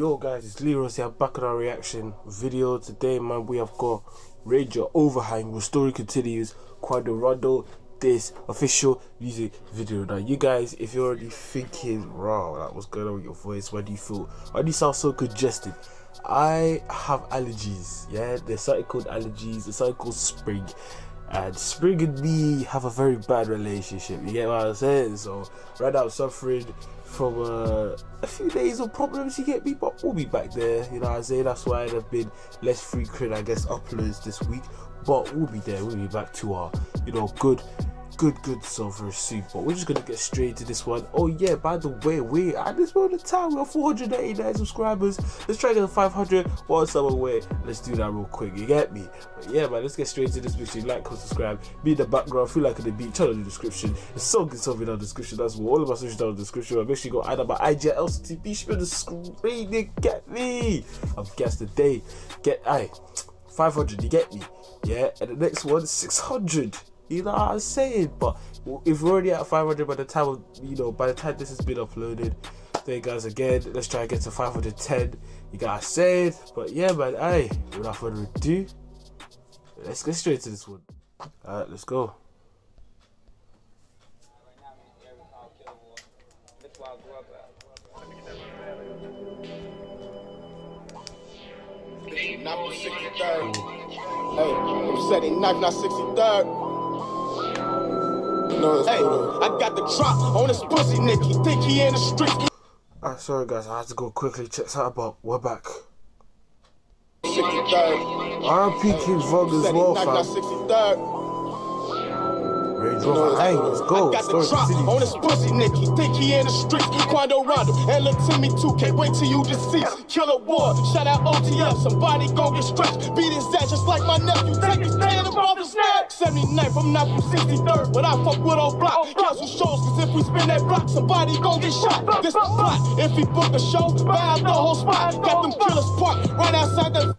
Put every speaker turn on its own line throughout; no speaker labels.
Yo guys, it's LeeRose here back on our reaction video. Today man we have got Ranger Overhang. The story continues. Quando Rondo this official music video. Now you guys, if you're already thinking, wow, like what's going on with your voice? Why do you feel why do you sound so congested? I have allergies, yeah. There's something called allergies, there's something called spring. And spring and me have a very bad relationship. You get what I'm saying? So right now I'm suffering from uh, a few days of problems you get me but we'll be back there you know what i'm saying that's why there've been less frequent i guess uploads this week but we'll be there we'll be back to our you know good good good silver soup but we're just gonna get straight to this one. Oh yeah by the way we at this moment in time we're 489 subscribers. Let's try to get 500 while some away let's do that real quick. You get me? But yeah man let's get straight to this. Make like comment subscribe. Be in the background. Feel like the beat channel in the description. It's so good stuff in the description. That's what all of my social down in the description. But make sure you go either my IG LCTB should the screen. You get me? I've guessed the day get I 500 you get me? Yeah and the next one 600 you know what I'm saying? But if we're already at 500 by the time of, you know, by the time this has been uploaded, thank you guys again. Let's try and get to 510. You guys said, but yeah, man. Hey, without further ado, let's get straight to this one. All right, let's go.
Not 63rd. Hey, I'm setting knife, not 63rd. No, hey, I got the drop on this pussy nigga. Think he in the street.
Alright, sorry guys, I had to go quickly check something, but we're back. RP King Vlog as well, fam. Range Rover, hey, let's go.
I got the drop on this pussy nigga. Think he in the streets. Quando Rondo and look to me too. Can't wait till you deceased. Killer War, shout out OTF. Somebody gon' get stretched. Beat his ass just like my nephew. Take his hand above the snack. 79th, I'm not from 63rd, but I fuck with old block. Cancel shows, cause if we spin that block, somebody gon' get shot. This the plot. If he book a show, buy out the whole spot. Got them killers parked right outside the.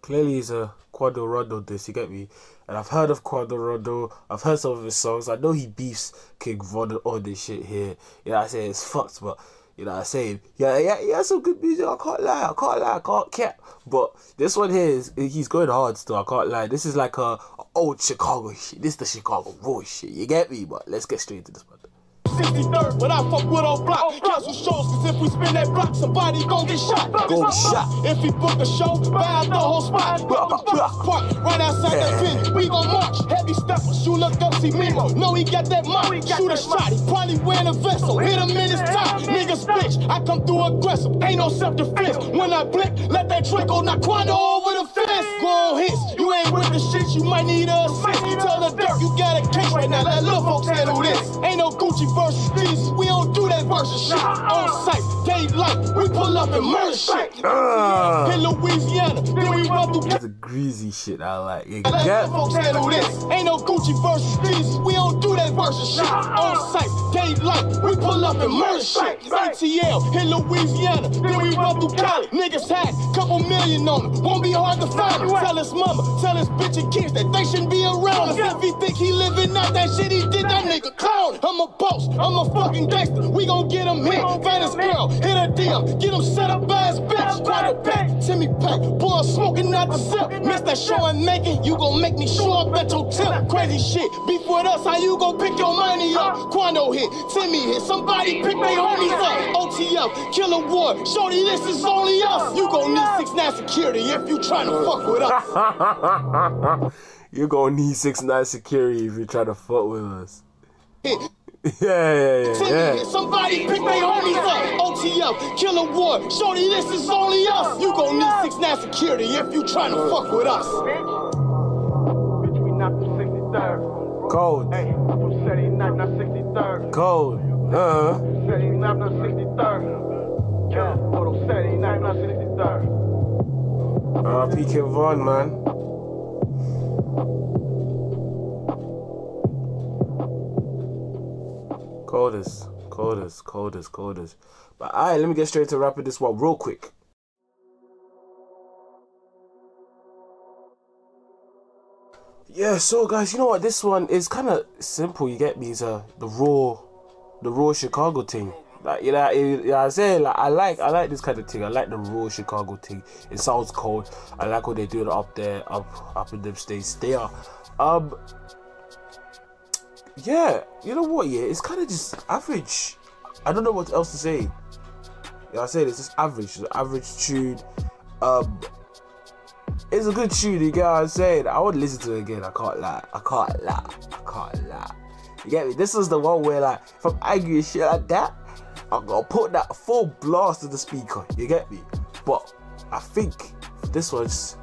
Clearly, he's a Quando Rondo this, you get me? And I've heard of Quando Rondo, I've heard some of his songs. I know he beefs King Von all this shit here. You know I say it's fucked, but you know what I'm saying? Yeah, yeah, yeah, some good music. I can't lie, I can't lie, I can't cap. But this one here is he's going hard still, I can't lie. This is like a, old Chicago shit. This is the Chicago raw shit. You get me? But let's get straight to this one.
63rd, but I fuck with old block. Cancel shows, cause if we spin that block, somebody gon' get shot.
Go shot.
If he book a show, buy out the whole spot. Park right outside that venue. We gon' march. Heavy steppers, you look up, see Mimo. Know he got that mark. Shoot a shot, he probably wearing a vessel. Hit him in his top. Niggas bitch, I come through aggressive. Ain't no self defense. When I blink, let that trickle, not quando over the fence. Go on hits, you ain't with the shit, you might need a assist. Tell the dirt, you got a case right now. Let little folks handle this. Ain't no Gucci versus Jesus. We don't do that versus shit. On sight, daylight, we pull up and murder shit. Uh, in Louisiana, then we run through.
That's a greasy shit I like. You
get folks handle this. Ain't no Gucci versus Jesus. We don't do that versus shit. On sight, daylight, we pull up and murder shit. ATL in Louisiana, then we run through Cali. Niggas had couple million on them. Won't be hard to find him. Tell his mama, tell his bitch and kids that they shouldn't be around us. If he think he living out that shit he did, that nigga clown. I'm a boss. I'm a fucking gangster. We gon' get him hit. Fattest girl, hit a DM. Get him set up by his bitch. Quarterback, Timmy Pack. Boy, smoking out the zip. Miss that show and making. You gon' make me show up at your tip. Crazy shit. Beef with us. How you gon' pick your money up? Quando hit. Timmy hit. Somebody pick their homies up. OTF. Killer War. Shorty, this is only us. You gon' need six nine security if you tryna fuck with us.
you gonna need six nine security if you try to fuck with us. Yeah, yeah, yeah, yeah.
Somebody pick their homies up. OTF, Killer War. Shorty, this is only us. You gon' need six nine security if you tryna fuck with us. Bitch, we not from 63rd.
Cold.
Hey, from 79, not 63rd.
Cold. Uh-huh.
79, not 63rd. Killer Photo 79, not 63rd.
R.P. Kevon, man. Coldest, coldest, coldest, coldest. But alright, let me get straight to wrapping this one real quick. Yeah, so guys, you know what? This one is kind of simple. You get me? It's uh, the raw, the raw Chicago thing. Like you know, you know I say like I like I like this kind of thing. I like the raw Chicago thing. It sounds cold. I like what they're doing up there, up up in them states. They are, um, yeah. You know what? Yeah, it's kind of just average. I don't know what else to say. Yeah, I say it's just average. It's an average tune. Um, it's a good tune. You get what I'm saying? I would listen to it again. I can't lie. I can't lie. I can't lie. You get me? This is the one where like, if I'm angry and shit like that, I'm gonna put that full blast to the speaker. You get me? But I think this one's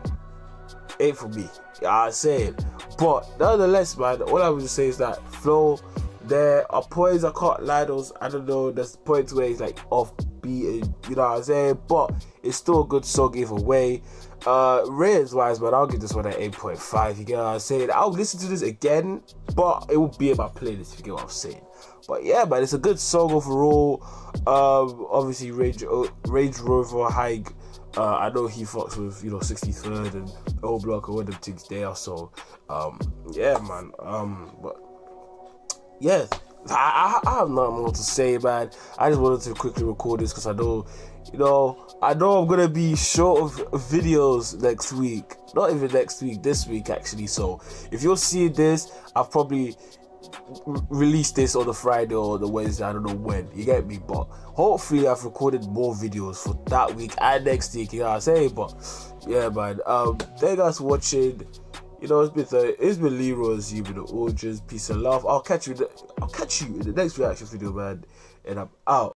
ain't for me. I say. But nonetheless, man, all I would say is that flow. There are points I can't lie. Those I don't know. There's points where he's like off beat. You know what I'm saying? But it's still a good song either way. Uh, ratings wise, man, I'll give this one an 8.5. You get what I'm saying? I'll listen to this again, but it will be in my playlist. If you get what I'm saying. But yeah, man, it's a good song overall. Um, obviously, Rage, Range Rover High. Uh, I know he fucks with you know 63rd and O Block and all them things there. So um, yeah, man. Um, but yeah, I, I, I have nothing more to say, man. I just wanted to quickly record this because I know, you know, I know I'm gonna be short of videos next week. Not even next week, this week actually. So if you're seeing this, I've probably release this on the Friday or the Wednesday. I don't know when. You get me? But hopefully, I've recorded more videos for that week and next week. You know what I'm saying? But yeah, man. Um, thank you guys for watching. You know, it's been the, it's been LeeRose you with the origins. Peace and love. I'll catch you. The, I'll catch you in the next reaction video, man. And I'm out.